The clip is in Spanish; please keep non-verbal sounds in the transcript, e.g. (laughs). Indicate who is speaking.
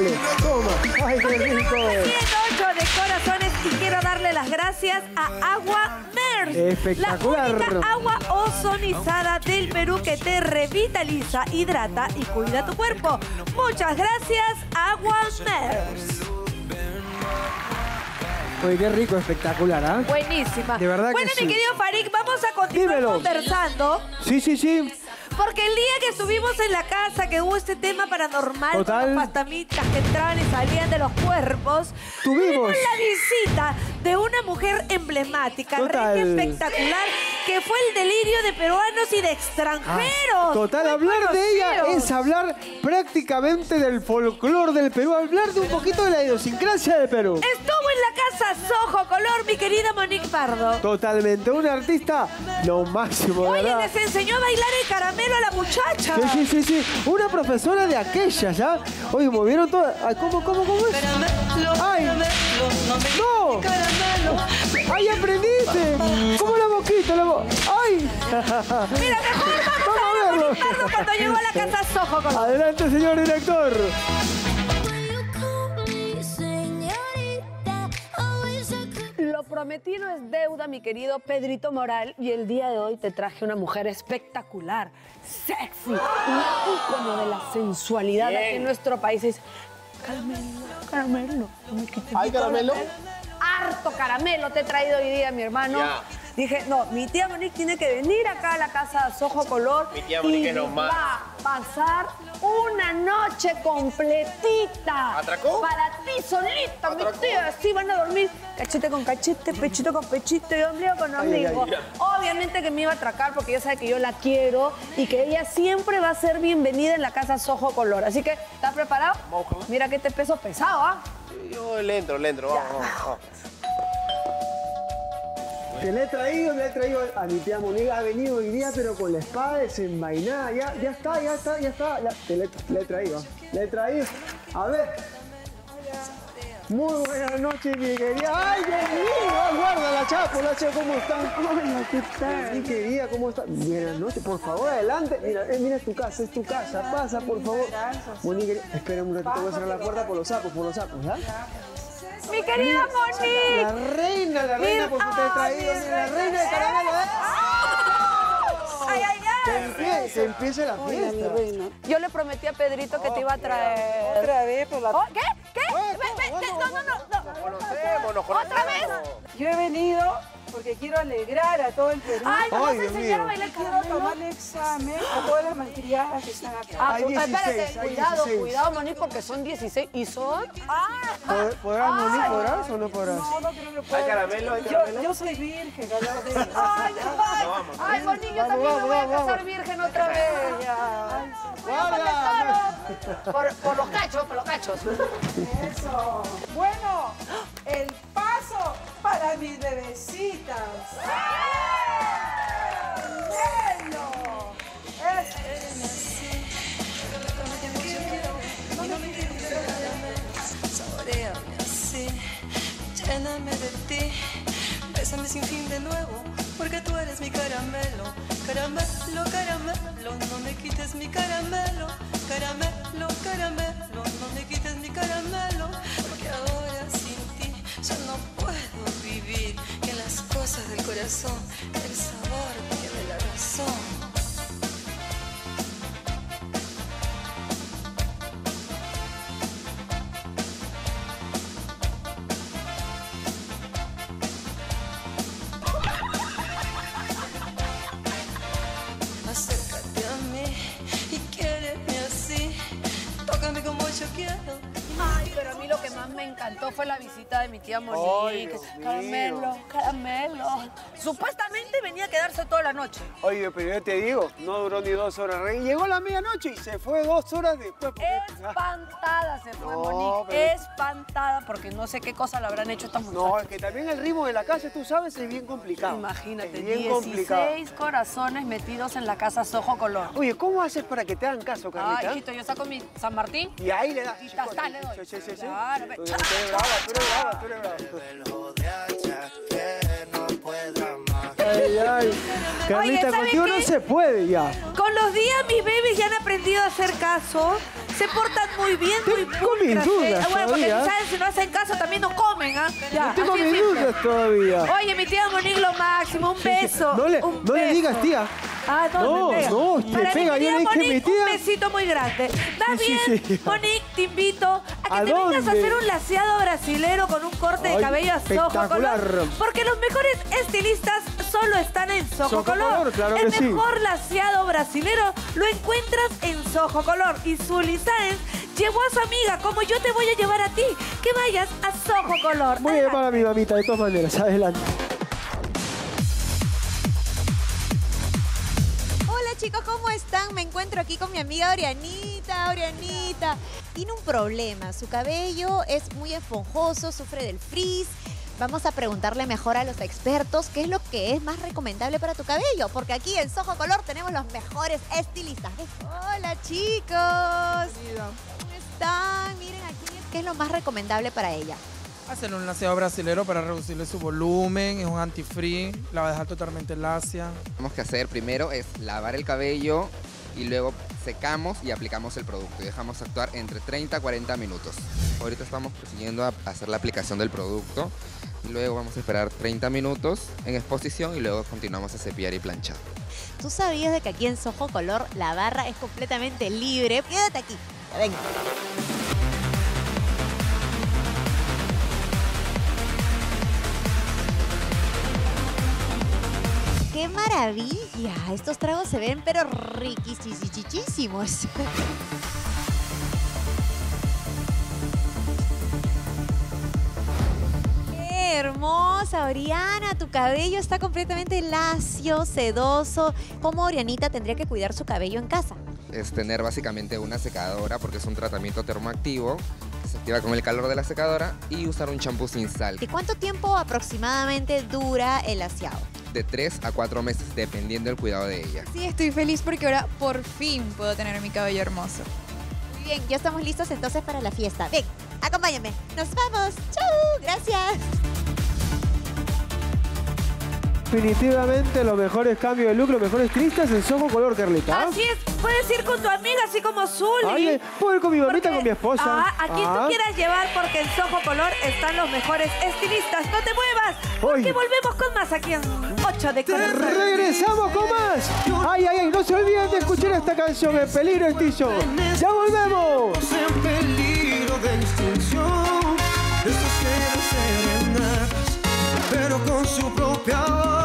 Speaker 1: Dale, toma. Ay, qué rico.
Speaker 2: 108 de corazones y quiero darle las gracias a Agua MERS.
Speaker 1: Espectacular.
Speaker 2: La única agua ozonizada del Perú que te revitaliza, hidrata y cuida tu cuerpo. Muchas gracias, Agua MERS.
Speaker 1: Oye, qué rico, espectacular, ¿ah?
Speaker 2: Buenísima.
Speaker 1: De verdad que
Speaker 2: bueno,
Speaker 1: sí.
Speaker 2: mi querido Farik, vamos a continuar
Speaker 1: Dímelo.
Speaker 2: conversando.
Speaker 1: Sí, sí, sí.
Speaker 2: Porque el día que estuvimos en la casa, que hubo este tema paranormal,
Speaker 1: Total.
Speaker 2: con los fantasmitas que entraban y salían de los cuerpos,
Speaker 1: Tuvimos.
Speaker 2: la visita de una mujer emblemática,
Speaker 1: Total.
Speaker 2: re espectacular, que fue el delirio de peruanos y de extranjeros.
Speaker 1: Ah, Total,
Speaker 2: Muy
Speaker 1: hablar de ella es hablar prácticamente del folclore del Perú, hablar de un poquito de la idiosincrasia del Perú.
Speaker 2: Estuvo en la casa Sojo Color, mi querida Monique Pardo.
Speaker 1: Totalmente, un artista lo máximo,
Speaker 2: Oye,
Speaker 1: verdad.
Speaker 2: les enseñó a bailar el caramelo a la muchacha.
Speaker 1: Sí, sí, sí, sí. Una profesora de aquellas, ¿ya? Oye, movieron todo. Ay, ¿Cómo, cómo, cómo es? ¡Ay! ¡No! ¡Ay, aprendiste! ¿Cómo la bo- ¡Ay!
Speaker 2: Mira, mejor vamos,
Speaker 1: Vamos
Speaker 2: a ver cuando llegó a la casa.
Speaker 1: Adelante, señor director.
Speaker 3: Lo prometido es deuda, mi querido Pedrito Moral, y el día de hoy te traje una mujer espectacular, sexy, un ícono de la sensualidad aquí en nuestro país. Es caramelo, caramelo. no me quites
Speaker 4: ¿Hay caramelo?
Speaker 3: Harto caramelo te he traído hoy día, mi hermano.
Speaker 4: Ya.
Speaker 3: Dije, no, mi tía Monique tiene que venir acá a la casa Sojo Color.
Speaker 4: Mi tía Monique
Speaker 3: y
Speaker 4: es lo más.
Speaker 3: va a pasar una noche completita.
Speaker 4: ¿Atracó?
Speaker 3: Para ti solita, mi tía. Así van a dormir cachete con cachete, pechito con pechito y ombligo con ombligo. Obviamente que me iba a atracar porque ella sabe que yo la quiero y que ella siempre va a ser bienvenida en la casa Sojo Color. Así que, ¿estás preparado? Mira que este peso pesado, ¿ah?
Speaker 4: Yo le entro, le entro. Vamos, vamos, vamos.
Speaker 1: Te le he traído, le he traído a mi tía Monique. Ha venido hoy día, pero con la espada desenvainada. Ya, ya está, ya está, ya está. La- te le, le he traído. Le he traído. A ver. Muy buenas noches, mi querida. ¡Ay, mío! Guarda la chapo, la chapo, ¿cómo están? Hola, ¿qué tal? Mi querida, ¿cómo están? Buenas noches, por favor, adelante. Mira, eh, mira, es tu casa, es tu casa. Pasa, por favor. Monique, espera un ratito, voy a cerrar la puerta por los sapos, por los sapos, ¿ya?
Speaker 2: Mi querida Monique.
Speaker 1: La reina, la reina, por favor, te he traído. mira, La reina de caramelo, ¿eh?
Speaker 2: Ay, ay,
Speaker 1: Que
Speaker 2: ay.
Speaker 1: empiece, que empiece la fiesta.
Speaker 3: Yo le prometí a Pedrito que te iba a traer.
Speaker 5: Otra vez, por la...
Speaker 3: Oh, ¿Qué? ¿Qué? No, no, no, no.
Speaker 4: Conocemos, nos conocemos.
Speaker 3: ¿Otra vez?
Speaker 5: Yo he venido porque quiero alegrar a todo el Perú.
Speaker 3: Ay, ¿nos vas
Speaker 1: Ay,
Speaker 3: a enseñar a bailar
Speaker 5: quiero
Speaker 3: caramelo?
Speaker 5: tomarle examen a todas las malcriadas que están acá.
Speaker 3: Ah,
Speaker 1: Hay 16,
Speaker 3: espérate,
Speaker 1: hay
Speaker 3: cuidado,
Speaker 1: 16.
Speaker 3: cuidado, Monique, porque son 16 y son. Ah,
Speaker 1: ¿Pod- ¿Podrás, Monique? ¿Podrás o no podrás?
Speaker 5: No, no, que no lo puedo.
Speaker 4: ¿Hay caramelo? ¿Hay
Speaker 5: Yo,
Speaker 4: caramelo?
Speaker 5: yo soy virgen, al lado de
Speaker 3: ay, ay, ay, Monique, yo también me voy a casar virgen otra vez. Por, por los cachos, por los cachos.
Speaker 5: Eso. Bueno, el paso para mis bebecitas. Bueno.
Speaker 6: Saboreame así, lléname de ti, bésame sin fin de nuevo, porque tú eres mi caramelo, caramelo, caramelo, no me quites mi caramelo, caramelo, caramelo, no me quites mi caramelo, no puedo vivir, en las cosas del corazón el sabor tiene la razón. Acércate a mí y quiéreme así. Tócame como yo quiero.
Speaker 3: Lo que más me encantó fue la visita de mi tía Monique.
Speaker 1: Mío.
Speaker 3: caramelo, caramelo. Supuestamente venía a quedarse toda la noche.
Speaker 1: Oye, pero yo te digo, no duró ni dos horas. Llegó la medianoche y se fue dos horas después. porque-
Speaker 3: Espantada se fue
Speaker 1: No,
Speaker 3: Monique.
Speaker 1: pero-
Speaker 3: Espantada porque no sé qué cosa le habrán hecho a esta muchacha.
Speaker 1: No, es que también el ritmo de la casa, tú sabes, es bien complicado.
Speaker 3: Imagínate,
Speaker 1: Es bien
Speaker 3: 16
Speaker 1: complicado.
Speaker 3: corazones metidos en la casa Sojo Color.
Speaker 1: Oye, ¿cómo haces para que te hagan caso, Carlita?
Speaker 3: Ay, hijito, yo saco mi San Martín.
Speaker 1: Y ahí le das.
Speaker 3: Y tastas le doy.
Speaker 1: Sí, sí, sí. Sí.
Speaker 3: Claro, ve-
Speaker 1: Tú eres brava, tú eres brava, tú eres brava. Ay, ay. Carlita,
Speaker 2: ¿saben
Speaker 1: contigo no se puede ya.
Speaker 2: Con los días mis babies ya han aprendido a hacer caso. se portan muy bien, muy
Speaker 1: Tengo mis
Speaker 2: pulcras,
Speaker 1: dudas
Speaker 2: ¿eh? Bueno, porque
Speaker 1: todavía.
Speaker 2: si no hacen caso, también no comen, ¿ah? Ya,
Speaker 1: Tengo mis dudas todavía.
Speaker 2: Oye, mi tía Monique lo máximo, un beso.
Speaker 1: No le,
Speaker 2: un
Speaker 1: no le
Speaker 2: beso.
Speaker 1: digas, tía.
Speaker 2: Ah, no,
Speaker 1: No, no, te
Speaker 2: Para
Speaker 1: pega,
Speaker 2: mi
Speaker 1: yo le dije,
Speaker 2: Monique,
Speaker 1: mi tía.
Speaker 2: un besito muy grande. ¿Está
Speaker 1: Sí, sí,
Speaker 2: bien?
Speaker 1: sí.
Speaker 2: Monique, te invito que
Speaker 1: ¿A
Speaker 2: te vengas a hacer un laseado brasilero con un corte de cabello a sojo
Speaker 1: espectacular.
Speaker 2: color. Porque los mejores estilistas solo están en sojo,
Speaker 1: Sojo
Speaker 2: color.
Speaker 1: Color, claro
Speaker 2: El
Speaker 1: que sí.
Speaker 2: mejor laseado brasilero lo encuentras en sojo color. Y Zully Sáenz llevó a su amiga, como yo te voy a llevar a ti, que vayas a sojo color.
Speaker 1: Voy a llamar a mi mamita de todas maneras. Adelante.
Speaker 7: Chicos, ¿cómo están? Me encuentro aquí con mi amiga Orianita. Orianita tiene un problema. Su cabello es muy esponjoso, sufre del frizz. Vamos a preguntarle mejor a los expertos qué es lo que es más recomendable para tu cabello. Porque aquí en Sojo Color tenemos los mejores estilistas. Hola chicos. ¿Cómo están? Miren aquí qué es lo más recomendable para ella.
Speaker 8: Hacerle un laseado brasilero para reducirle su volumen, es un anti-free, la va a dejar totalmente lacia.
Speaker 9: tenemos que hacer primero es lavar el cabello y luego secamos y aplicamos el producto y dejamos actuar entre 30 a 40 minutos. Ahorita estamos procediendo a hacer la aplicación del producto y luego vamos a esperar 30 minutos en exposición y luego continuamos a cepillar y planchar.
Speaker 7: ¿Tú sabías de que aquí en Sojo Color la barra es completamente libre? Quédate aquí. Venga. ¡Qué maravilla! Estos tragos se ven pero riquísimos. (laughs) ¡Qué hermosa, Oriana! Tu cabello está completamente lacio, sedoso. ¿Cómo Orianita tendría que cuidar su cabello en casa?
Speaker 9: Es tener básicamente una secadora porque es un tratamiento termoactivo que se activa con el calor de la secadora y usar un champú sin sal
Speaker 7: ¿De cuánto tiempo aproximadamente dura el aseado?
Speaker 9: De 3 a 4 meses dependiendo del cuidado de ella.
Speaker 10: Sí, estoy feliz porque ahora por fin puedo tener mi cabello hermoso.
Speaker 7: Muy bien, ya estamos listos entonces para la fiesta. Ven, acompáñame. Nos vamos. ¡Chau! Gracias.
Speaker 1: Definitivamente los mejores cambios de look, los mejores estilistas en Soho Color, Carlita.
Speaker 2: Así es, puedes ir con tu amiga, así como Zully.
Speaker 1: Ay, eh, puedo ir con mi mamita,
Speaker 2: Porque-
Speaker 1: con mi esposa.
Speaker 2: Ah, a quien
Speaker 1: Ah.
Speaker 2: tú quieras llevar, porque en Sojo Color están los mejores estilistas. ¡No te muevas! Porque
Speaker 1: Ay.
Speaker 2: volvemos con más aquí en 8 de corazón.
Speaker 1: Regresamos con más. Ay, ay, ay, no se olviden de escuchar esta canción en peligro Estillo. Ya volvemos.
Speaker 11: en peligro de extinción. Estos quieren serenatas, pero con su propia voz.